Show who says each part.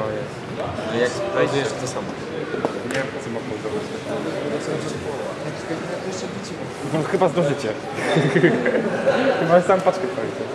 Speaker 1: No jest. No jak wejdzie jeszcze to samo.
Speaker 2: Nie wiem, po co ma pauzować. No chyba zdążycie. chyba sam paczkę kończę.